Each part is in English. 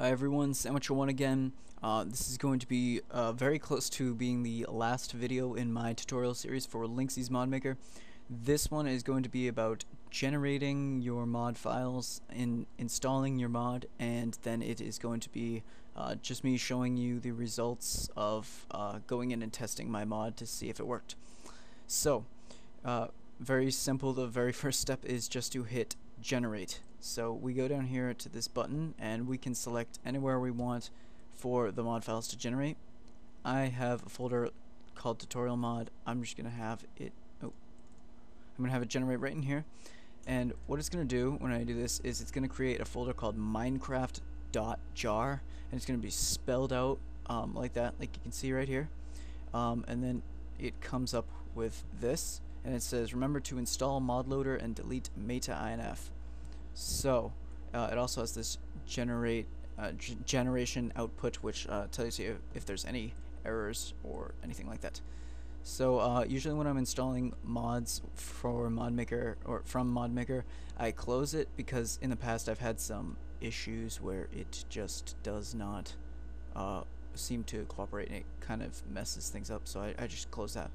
Hi everyone, Sandwicher1 again. Uh, this is going to be uh, very close to being the last video in my tutorial series for Linkseyi's ModMaker. This one is going to be about generating your mod files, in installing your mod, and then it is going to be uh, just me showing you the results of uh, going in and testing my mod to see if it worked. So, uh, very simple, the very first step is just to hit generate. So we go down here to this button and we can select anywhere we want for the mod files to generate. I have a folder called tutorial mod. I'm just gonna have it oh I'm gonna have it generate right in here and what it's gonna do when I do this is it's gonna create a folder called minecraft.jar and it's gonna be spelled out um, like that like you can see right here um, and then it comes up with this and it says remember to install mod loader and delete meta-inf so uh, it also has this generate uh, generation output which uh, tells you if there's any errors or anything like that. So uh, usually when I'm installing mods for ModMaker or from ModMaker, I close it because in the past I've had some issues where it just does not uh, seem to cooperate and it kind of messes things up. So I, I just close that.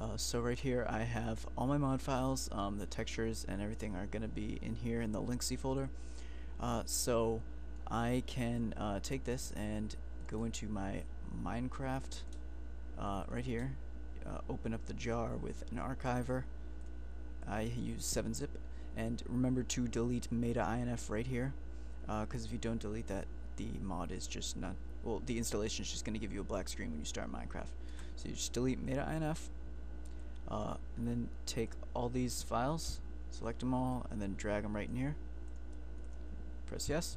Uh, so right here I have all my mod files, um, the textures and everything are going to be in here in the Linkseyi folder. Uh, so I can uh, take this and go into my Minecraft uh, right here, uh, open up the jar with an archiver. I use 7-zip and remember to delete meta-inf right here because uh, if you don't delete that the mod is just not well the installation is just going to give you a black screen when you start Minecraft so you just delete meta-inf uh, and then take all these files select them all and then drag them right in here. Press yes.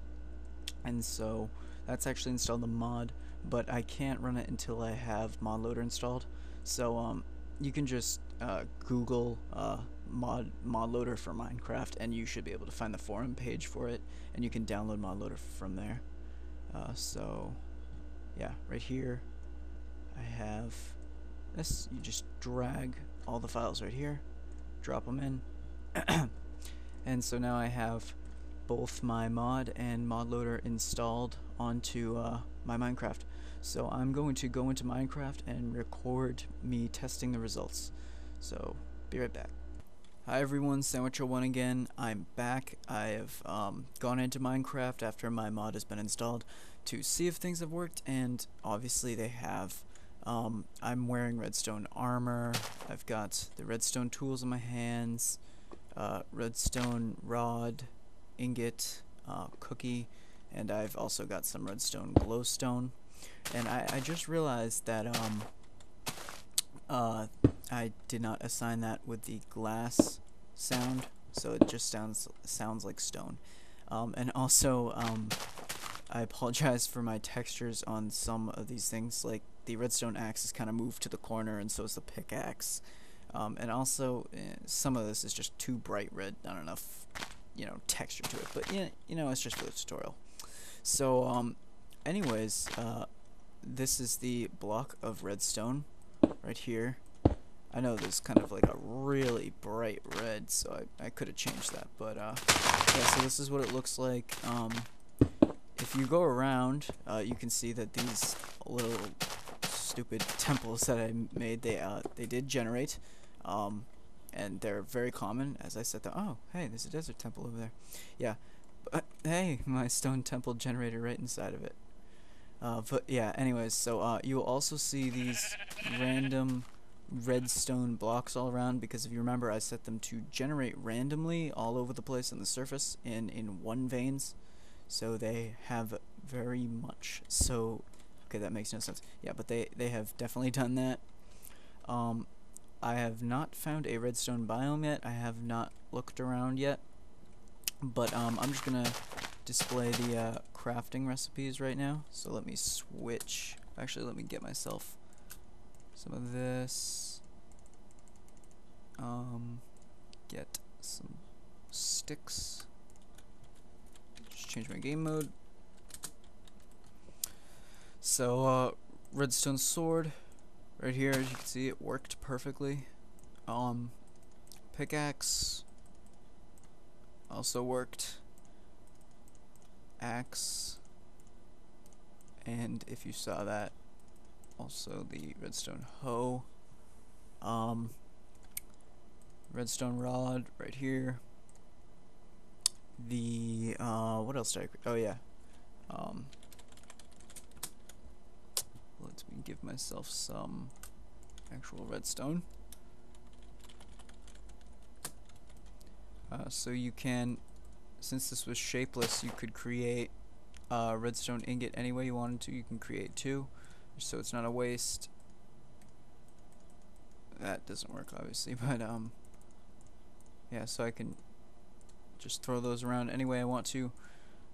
And so that's actually installed the mod but I can't run it until I have mod loader installed. So um, you can just uh, Google uh, mod mod loader for Minecraft and you should be able to find the forum page for it and you can download mod loader from there. Uh, so yeah right here I have this. You just drag all the files right here, drop them in, and so now I have both my mod and mod loader installed onto uh, my Minecraft. So I'm going to go into Minecraft and record me testing the results. So be right back. Hi everyone, Sandwicher1 again. I'm back. I have um, gone into Minecraft after my mod has been installed to see if things have worked, and obviously they have. Um, I'm wearing redstone armor. I've got the redstone tools in my hands, uh, redstone rod, ingot, uh, cookie, and I've also got some redstone glowstone. And I, I just realized that um, uh, I did not assign that with the glass sound, so it just sounds sounds like stone. Um, and also, um, I apologize for my textures on some of these things, like the redstone axe is kind of moved to the corner, and so is the pickaxe. Um, and also, eh, some of this is just too bright red, not enough, you know, texture to it. But, yeah, you know, it's just for the tutorial. So, um, anyways, uh, this is the block of redstone right here. I know there's kind of like a really bright red, so I, I could have changed that. But, uh, yeah, so this is what it looks like. Um, if you go around, uh, you can see that these little stupid temples that I made, they uh, they did generate, um, and they're very common. As I said, that oh hey, there's a desert temple over there, yeah, but hey, my stone temple generated right inside of it. Uh, but yeah, anyways, so uh, you will also see these random redstone blocks all around because if you remember, I set them to generate randomly all over the place on the surface in in one veins, so they have very much so Okay, that makes no sense. Yeah, but they, they have definitely done that. Um, I have not found a redstone biome yet. I have not looked around yet. But um, I'm just going to display the uh, crafting recipes right now. So let me switch. Actually, let me get myself some of this. Um, get some sticks. Just change my game mode. So, uh, redstone sword, right here, as you can see, it worked perfectly. Um, pickaxe, also worked. Axe, and if you saw that, also the redstone hoe, um, redstone rod right here. The uh, what else did I? Oh yeah, um, let me give myself some actual redstone. Uh, so you can, since this was shapeless, you could create a redstone ingot any way you wanted to. You can create two, so it's not a waste. That doesn't work, obviously, but um, yeah. So I can just throw those around any way I want to.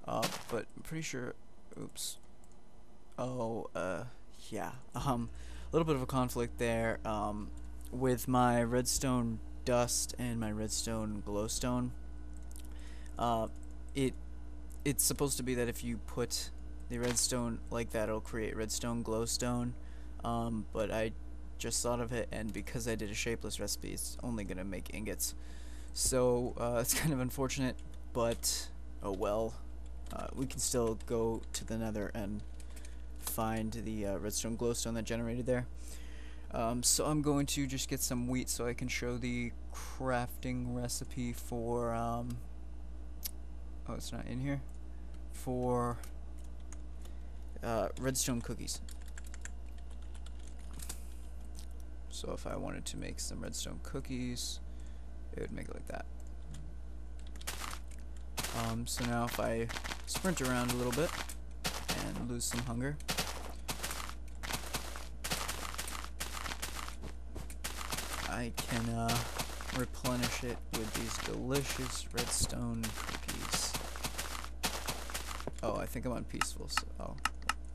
Uh, but I'm pretty sure. Oops. Oh, uh, yeah. Um, a little bit of a conflict there. Um, with my redstone dust and my redstone glowstone. Uh, it it's supposed to be that if you put the redstone like that, it'll create redstone glowstone. Um, but I just thought of it, and because I did a shapeless recipe, it's only gonna make ingots. So uh, it's kind of unfortunate, but oh well. Uh, we can still go to the nether and find the uh, redstone glowstone that generated there. Um, so I'm going to just get some wheat so I can show the crafting recipe for, um, oh it's not in here, for uh, redstone cookies. So if I wanted to make some redstone cookies, it would make it like that. Um, so now if I sprint around a little bit and lose some hunger, I can uh, replenish it with these delicious redstone cookies. Oh, I think I'm on peaceful. So, oh,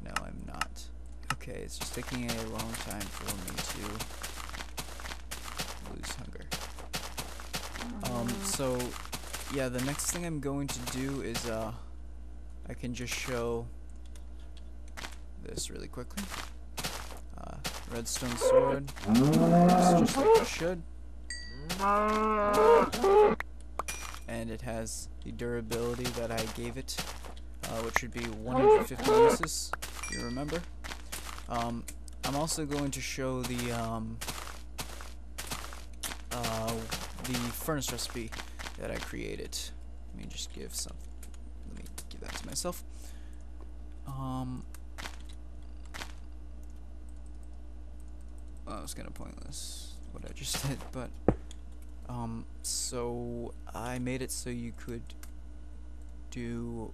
no, I'm not. Okay, it's just taking a long time for me to lose hunger. Um, so, yeah, the next thing I'm going to do is, uh, I can just show this really quickly redstone sword. just like it should. And it has the durability that I gave it, uh, which should be 150 uses, if you remember. Um, I'm also going to show the um, uh, the furnace recipe that I created. Let me just give some. Let me give that to myself. Um, I was kind of pointless what I just did, but um, so I made it so you could do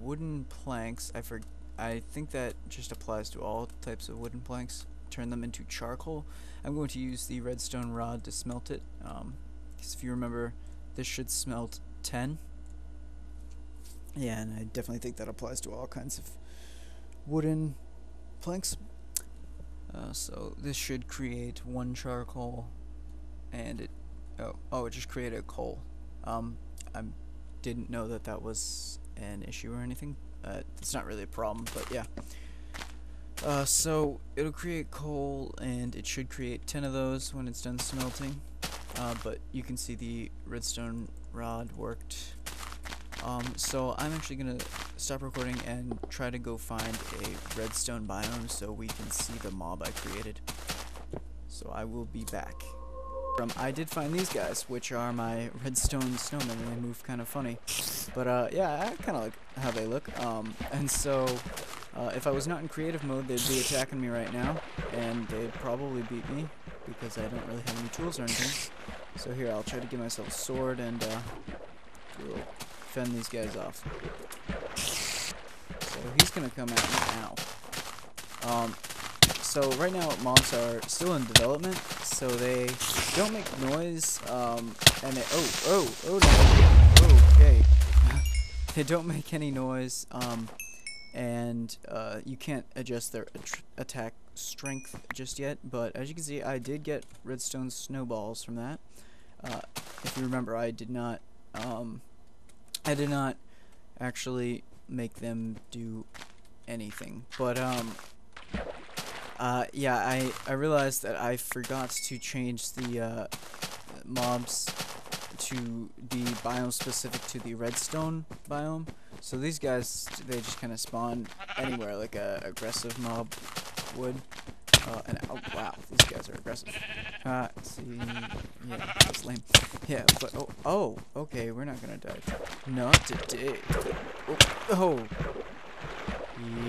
wooden planks. I for I think that just applies to all types of wooden planks. Turn them into charcoal. I'm going to use the redstone rod to smelt it. Um, because if you remember, this should smelt 10. Yeah, and I definitely think that applies to all kinds of wooden planks. So this should create one charcoal, and it oh oh it just created a coal. Um, I didn't know that that was an issue or anything. Uh, it's not really a problem, but yeah. Uh, so it'll create coal, and it should create 10 of those when it's done smelting. Uh, but you can see the redstone rod worked um, so I'm actually going to stop recording and try to go find a redstone biome so we can see the mob I created. So I will be back. Um, I did find these guys, which are my redstone snowmen, and they move kind of funny. But uh, yeah, I kind of like how they look. Um, and so uh, if I was not in creative mode, they'd be attacking me right now, and they'd probably beat me because I don't really have any tools or anything. So here, I'll try to get myself a sword and uh, fend these guys off. So he's gonna come at me now. Um, so right now mobs are still in development, so they don't make noise, um, and they, oh, oh, oh no, oh, okay. they don't make any noise, um, and, uh, you can't adjust their attack strength just yet, but as you can see, I did get redstone snowballs from that. Uh, if you remember, I did not, um, I did not actually make them do anything. But, um, uh, yeah, I, I realized that I forgot to change the, uh, mobs to the biome specific to the redstone biome. So these guys, they just kind of spawn anywhere, like a aggressive mob would. Uh, oh wow, these guys are aggressive. Uh, see, yeah, that's lame. Yeah, but oh, oh, okay, we're not gonna die. Not today. Oh, oh.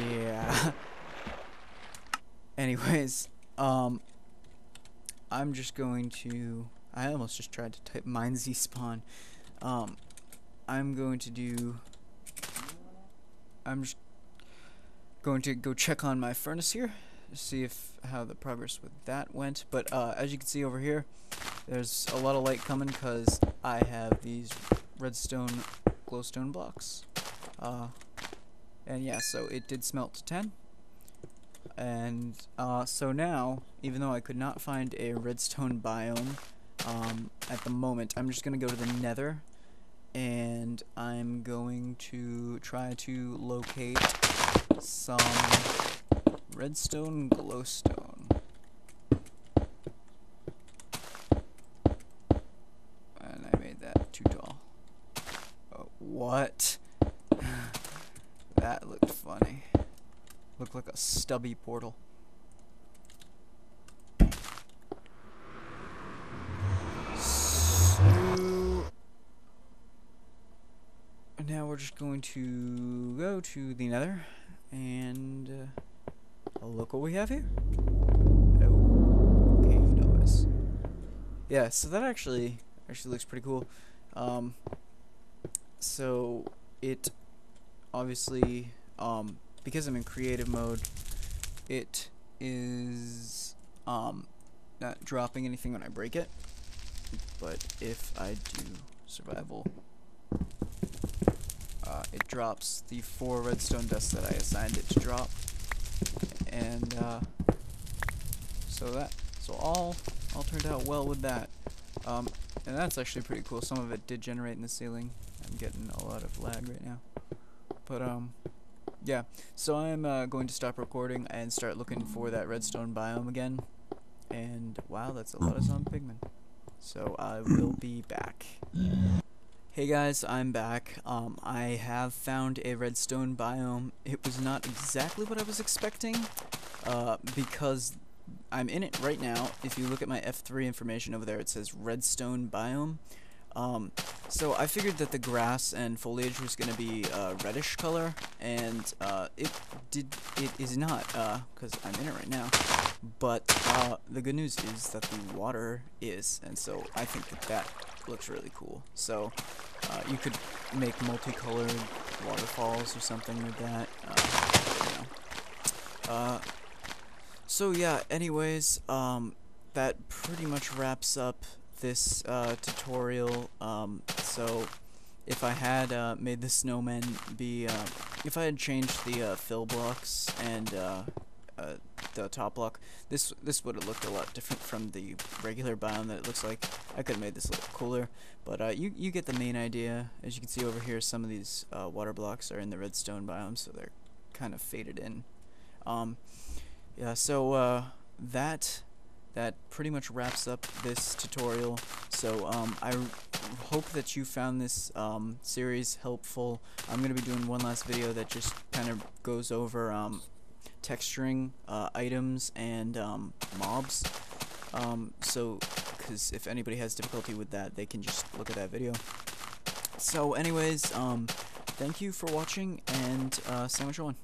yeah. Anyways, um, I'm just going to. I almost just tried to type mine Z spawn. Um, I'm going to do. I'm just going to go check on my furnace here see if how the progress with that went. But uh, as you can see over here, there's a lot of light coming because I have these redstone glowstone blocks. Uh, and yeah, so it did smelt to 10. And uh, so now, even though I could not find a redstone biome um, at the moment, I'm just going to go to the nether and I'm going to try to locate some redstone glowstone. And I made that too tall. Oh, what? that looked funny. Looked like a stubby portal. Now we're just going to go to the nether and uh, Oh, look what we have here. Oh, cave noise. Yeah, so that actually actually looks pretty cool. Um, so it obviously um, because I'm in creative mode, it is um, not dropping anything when I break it. But if I do survival, uh, it drops the four redstone dust that I assigned it to drop and uh, so that so all all turned out well with that. Um, and that's actually pretty cool. Some of it did generate in the ceiling. I'm getting a lot of lag right now. But um yeah. So I'm uh, going to stop recording and start looking for that redstone biome again. And wow that's a lot of zombie pigmen so I will be back Hey guys, I'm back. Um, I have found a redstone biome. It was not exactly what I was expecting, uh, because I'm in it right now. If you look at my F3 information over there, it says redstone biome. Um, so I figured that the grass and foliage was going to be uh, reddish color, and uh, it did. It is not, because uh, I'm in it right now. But uh, the good news is that the water is, and so I think that that looks really cool. So uh, you could make multicolored waterfalls or something like that. Uh, you know. uh, so yeah, anyways, um, that pretty much wraps up this uh, tutorial. Um, so if I had uh, made the snowman be, uh, if I had changed the fill blocks and uh, the top block. This this would have looked a lot different from the regular biome that it looks like. I could have made this a little cooler, but uh, you you get the main idea. As you can see over here, some of these uh, water blocks are in the redstone biome, so they're kind of faded in. Um, yeah, so uh, that that pretty much wraps up this tutorial. So um, I hope that you found this um, series helpful. I'm going to be doing one last video that just kind of goes over um, texturing uh, items and um, mobs. Um, so, because if anybody has difficulty with that, they can just look at that video. So anyways, um, thank you for watching, and uh, Sandwich one.